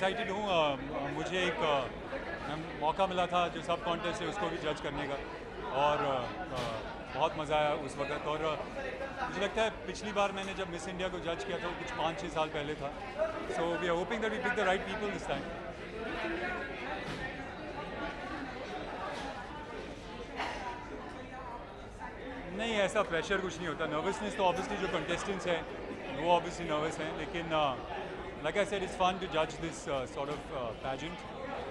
Excited हूँ मुझे एक मौका मिला था जो सब कॉन्टेस्ट है उसको भी जज करने का। और बहुत मज़ा आया उस वक्त। और मुझे लगता है पिछली बार मैंने जब मिस इंडिया को जज किया था, वो कुछ पाँच छः साल पहले था। So we are hoping that we pick the right people this time नहीं, ऐसा प्रेशर कुछ नहीं होता। नर्वसनेस तो ऑब्वियसली जो कंटेस्टेंट्स हैं, वो ऑब्वियसली नर्वस हैं, लेकिन like I said, it's fun to judge this uh, sort of uh, pageant.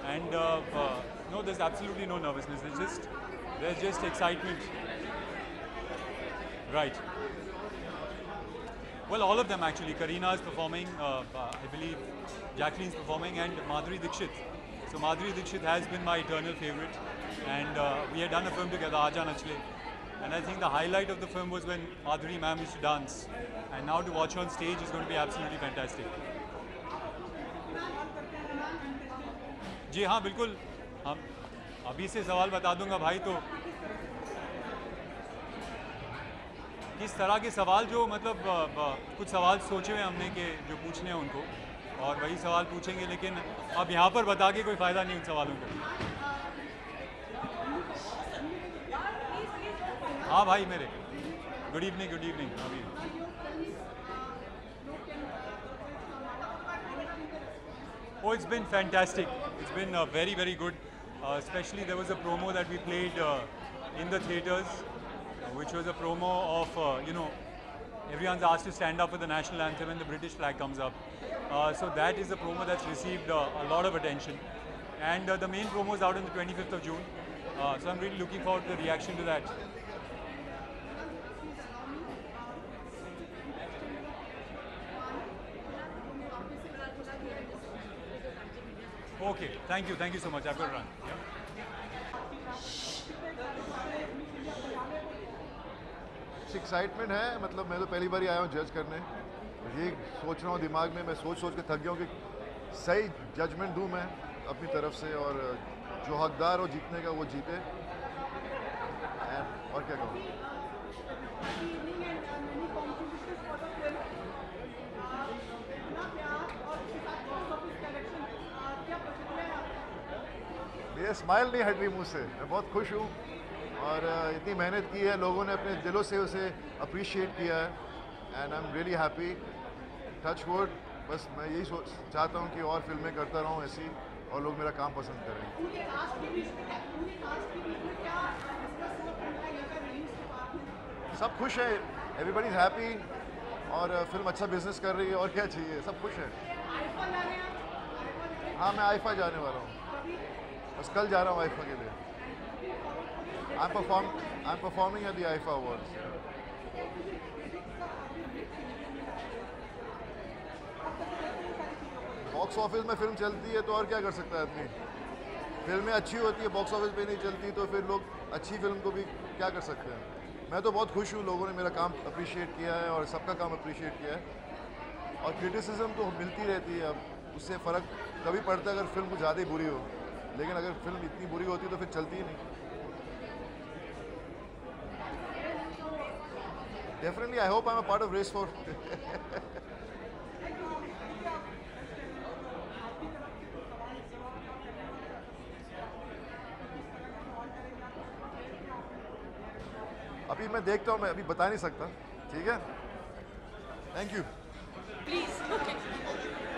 And uh, uh, no, there's absolutely no nervousness. There's just, there's just excitement. Right. Well, all of them actually. Kareena is performing, uh, uh, I believe Jacqueline's performing, and Madhuri Dixit. So Madhuri Dixit has been my eternal favorite. And we had done a film together, Aaja Nachle, And I think the highlight of the film was when Madhuri ma'am used to dance. And now to watch her on stage is going to be absolutely fantastic. जी हाँ बिल्कुल। हम अभी से सवाल बता दूँगा भाई तो। किस तरह के सवाल जो मतलब अ, अ, कुछ सवाल सोचे हुए हमने के जो पूछने हैं उनको और वही सवाल पूछेंगे लेकिन अब यहाँ पर बता के कोई फ़ायदा नहीं उन सवालों का। हाँ भाई मेरे। गुड इवनिंग गुड इवनिंग अभी। Oh, it's been fantastic. It's been uh, very, very good. Uh, especially there was a promo that we played uh, in the theaters, uh, which was a promo of, uh, you know, everyone's asked to stand up for the national anthem and the British flag comes up. Uh, so that is a promo that's received a lot of attention. And the main promo is out on the 25th of June. So I'm really looking forward to the reaction to that. Okay, thank you, thank you so much. I've got to run. Excitement है मतलब मैं तो पहली बार ही आया हूँ जज करने ये सोच रहा हूँ दिमाग में मैं सोच सोच के थक गया हूँ कि सही जजमेंट दूँ मैं अपनी तरफ़ से और जो हकदार हो जीतने का वो जीते और क्या कहूँ ये स्माइल नहीं हट रही मुझ से। मैं बहुत खुश हूँ और इतनी मेहनत की है लोगों ने अपने दिलों से उसे अप्रिशिएट किया है and I am really happy touch wood बस मैं यही सोच चाहता हूँ कि और फ़िल्में करता रहूँ ऐसी और लोग मेरा काम पसंद करें। सब खुश है एवरीबडी इज़ हैप्पी और फ़िल्म अच्छा बिज़नेस कर रही है और क्या चाहिए सब खुश है। हाँ मैं आइफा जाने वाला हूँ। बस कल जा रहा हूँ आइफा के लिए। I'm perform, I'm performing at the IFA Awards. Box office में फ़िल्म चलती है तो और क्या कर सकता है आदमी? फ़िल्में अच्छी होती है बॉक्स ऑफ़िस पे नहीं चलती तो फिर लोग अच्छी फ़िल्म को भी क्या कर सकते हैं? मैं तो बहुत खुश हूँ, लोगों ने मेरा काम अप्रिशिएट किया है और सबका काम अप्रिशिएट किया है। और क्रिटिसिज्म तो मिलती रहती है, अब उससे फ़र्क कभी पड़ता है अगर फ़िल्म कुछ ज़्यादा ही बुरी हो। लेकिन अगर फ़िल्म इतनी बुरी होती तो फिर चलती ही नहीं। Definitely I hope I a part of Race 4. अभी मैं देखता हूँ, मैं अभी बता नहीं सकता। ठीक है? Thank you Please.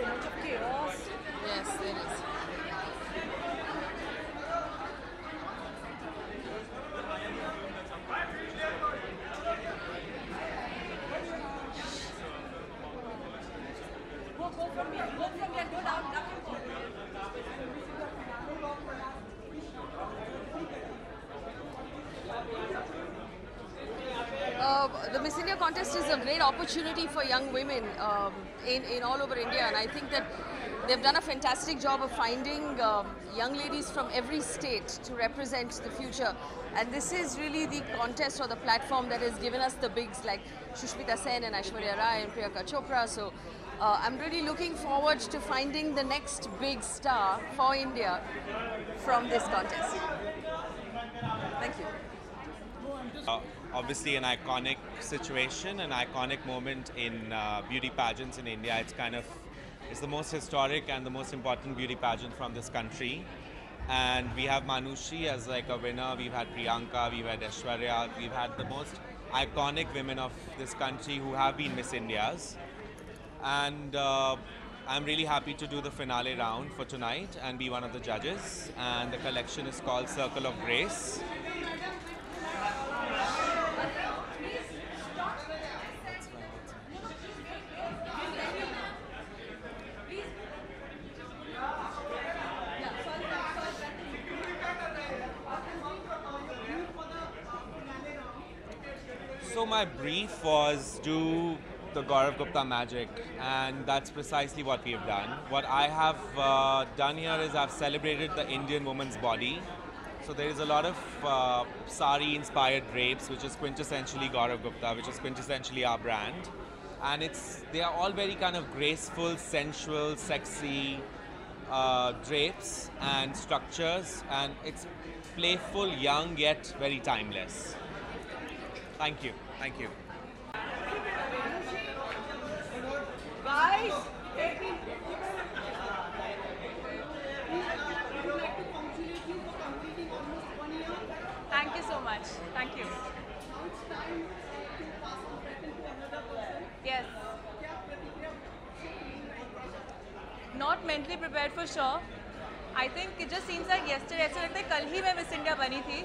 So much of chaos. Yes, there is. Go. Go from here. Go down. Down and go. Uh, the Miss India contest is a great opportunity for young women um, in, in all over India, and I think that they've done a fantastic job of finding um, young ladies from every state to represent the future. And this is really the contest or the platform that has given us the bigs like Sushmita Sen and Aishwarya Rai and Priyanka Chopra. So uh, I'm really looking forward to finding the next big star for India from this contest. Thank you. Obviously an iconic situation, an iconic moment in uh, beauty pageants in India. It's kind of it's the most historic and the most important beauty pageant from this country. And we have Manushi as like a winner. We've had Priyanka, we've had Aishwarya, we've had the most iconic women of this country who have been Miss Indias. And uh, I'm really happy to do the finale round for tonight and be one of the judges. And the collection is called Circle of Grace. So my brief was do the Gaurav Gupta magic, and that's precisely what we have done. What I have uh, done here is I've celebrated the Indian woman's body. So there is a lot of uh, sari-inspired drapes, which is quintessentially Gaurav Gupta, which is quintessentially our brand, and it's they are all very kind of graceful, sensual, sexy uh, drapes and structures, and it's playful, young yet very timeless. Thank you. Thank you. Guys, thank you so much. Thank you. Yes. Not mentally prepared for sure. I think it just seems like yesterday, ऐसा लगता है कल ही मैं Miss India बनी थी.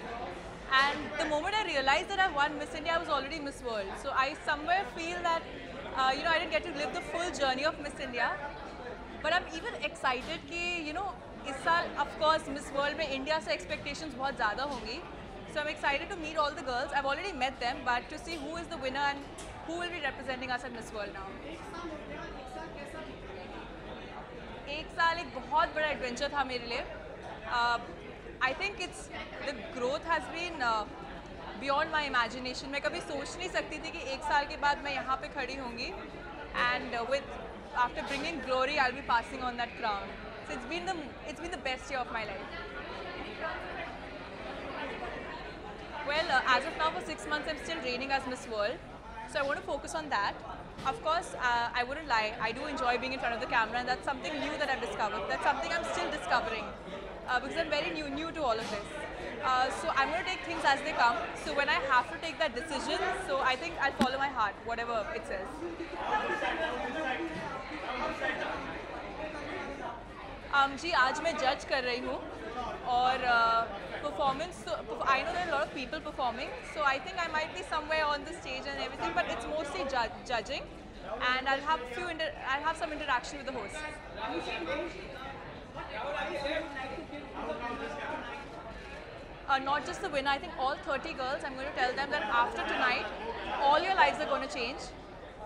And the moment I realized that I won Miss India, I was already Miss World. So I somewhere feel that, uh, you know, I didn't get to live the full journey of Miss India. But I'm even excited कि, you know, इस साल, of course, Miss World में India से expectations बहुत ज़्यादा होंगी. So I'm excited to meet all the girls. I've already met them, but to see who is the winner and who will be representing us at Miss World now. एक साल एक बहुत बड़ा adventure था मेरे लिए I think it's the growth has been beyond my imagination मैं कभी सोच नहीं सकती थी कि एक साल के बाद मैं यहाँ पे खड़ी होंगी and with after bringing glory I be passing on that crown so it's been the it's been the best year of my life Well, uh, as of now, for six months, I'm still reigning as Miss World. So I want to focus on that. Of course, uh, I wouldn't lie. I do enjoy being in front of the camera, and that's something new that I've discovered. That's something I'm still discovering uh, because I'm very new, new to all of this. Uh, so I'm going to take things as they come. So when I have to take that decision, so I think I'll follow my heart, whatever it says. um, जी आज मैं जज कर रही हूँ और performance I know there lot of people performing so I think I might be somewhere on the stage and everything but it's mostly judging and I'll have few inter- I'll have some interaction with the host. Uh, not just the winner, I think all 30 girls, I'm going to tell them that after tonight, all your lives are going to change.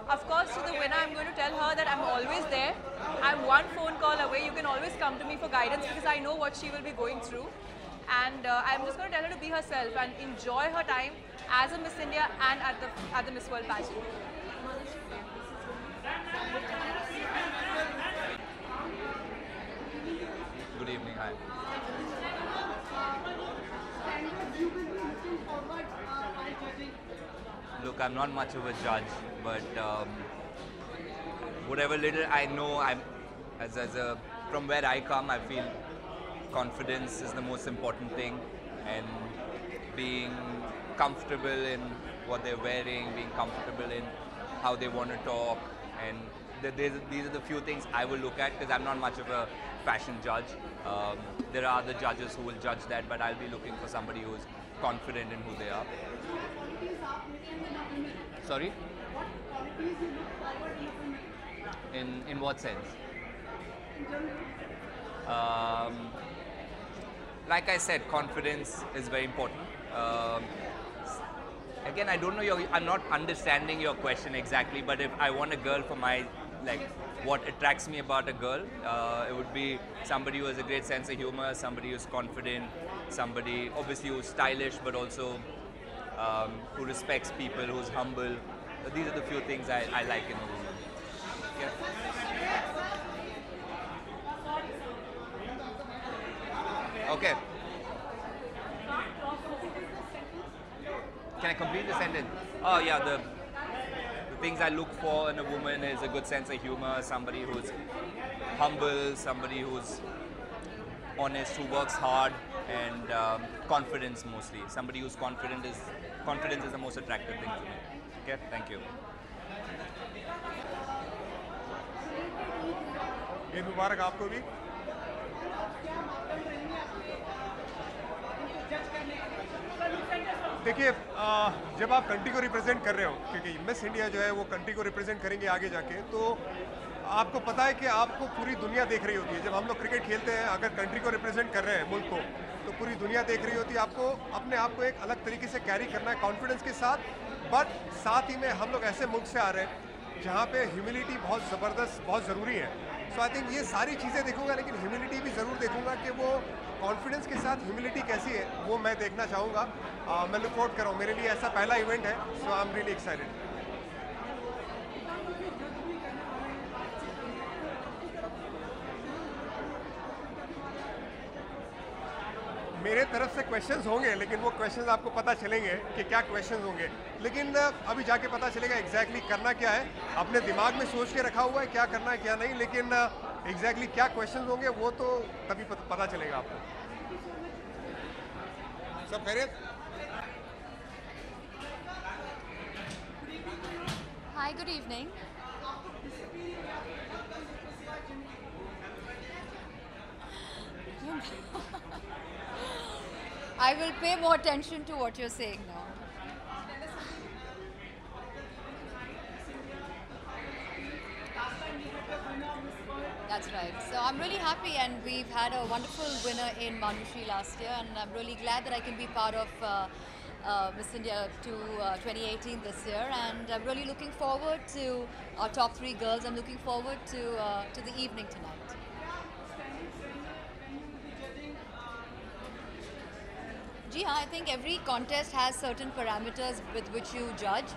Of course, to the winner, I'm going to tell her that I'm always there. I'm one phone call away. You can always come to me for guidance because I know what she will be going through. And uh, I'm just going to tell her to be herself and enjoy her time as a Miss India and at the at the Miss World pageant. Hi. Look, I'm not much of a judge, but um, whatever little I know, I'm as, as a from where I come, I feel confidence is the most important thing, and being comfortable in what they're wearing, being comfortable in how they want to talk, and these are- the few things I will look at because I'm not much of a fashion judge. Um, there are other judges who will judge that, but I'll be looking for somebody who's confident in who they are. Sorry? What qualities you look for even? In in what sense? Um, like I said, confidence is very important. Um, again, I don't know your. I'm not understanding your question exactly. But if I want a girl for my like, what attracts me about a girl, uh, it would be somebody who has a great sense of humor, somebody who's confident, somebody obviously who's stylish, but also um, who respects people, who's humble. So these are the few things I, I like in a woman. Yeah. Okay. Can I complete the sentence? Oh yeah, the things I look for in a woman is a good sense of humor, somebody who's humble, somebody who's honest, who works hard, and um, confidence mostly. Somebody who's confident is confidence is the most attractive thing to me. Okay, thank you. Eid मुबारक आपको भी देखिए जब आप country को represent कर रहे हो, क्योंकि मिस इंडिया जो है वो कंट्री को रिप्रेजेंट करेंगे आगे जाके तो आपको पता है कि आपको पूरी दुनिया देख रही होती है। जब हम लोग क्रिकेट खेलते हैं, अगर कंट्री को रिप्रेजेंट कर रहे हैं, मुल्क को तो पूरी दुनिया देख रही होती है। आपको अपने आप को एक अलग तरीके से कैरी करना है कॉन्फिडेंस के साथ बट साथ ही में हम लोग ऐसे मुल्क से आ रहे हैं, जहाँ पे ह्यूमिलिटी बहुत ज़बरदस्त, बहुत ज़रूरी है। सो आई थिंक ये सारी चीज़ें देखूँगा, लेकिन ह्यूमिलिटी भी ज़रूर देखूँगा कि वो कॉन्फिडेंस के साथ ह्यूमिलिटी कैसी है वो मैं देखना चाहूँगा। आ, मैं लुक आउट कर रहा हूँ। मेरे लिए ऐसा पहला इवेंट है so I am really excited मेरे तरफ़ से क्वेश्चंस होंगे लेकिन वो क्वेश्चंस आपको पता चलेंगे कि क्या क्वेश्चंस होंगे। लेकिन अभी जाके पता चलेगा एग्जैक्टली exactly करना क्या है। अपने दिमाग में सोच के रखा हुआ है क्या करना है क्या नहीं। लेकिन एग्जैक्टली exactly क्या क्वेश्चंस होंगे वो तो तभी पता चलेगा आपको सब खैरियत Hi, good evening. I will pay more attention to what you're saying now. That's right. So I'm really happy, and we've had a wonderful winner in Manushi last year, and I'm really glad that I can be part of uh, uh, Miss India to uh, 2018 this year. And I'm really looking forward to our top three girls. I'm looking forward to uh, to the evening tonight. Ji, I think every contest has certain parameters with which you judge,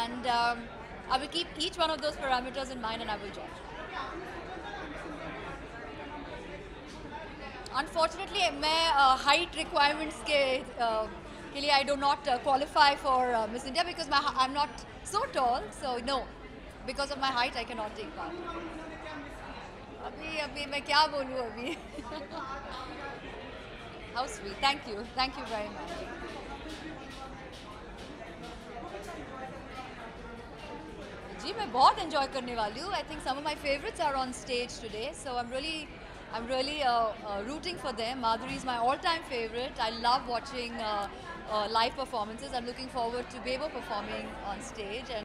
and um, I will keep each one of those parameters in mind, and I will judge. Unfortunately मैं height requirements के के लिए I don't not qualify for Miss India because my I am not so tall so no because of my height I can not take part अभी अभी मैं क्या बोलूँ अभी? How sweet thank you thank you very much जी, मैं बहुत enjoy करने वाली हूँ. I think some of my favourites are on stage today so I am really I'm really uh, uh, rooting for them. Madhuri is my all-time favorite. I love watching uh, uh, live performances. I'm looking forward to Bebo performing on stage. And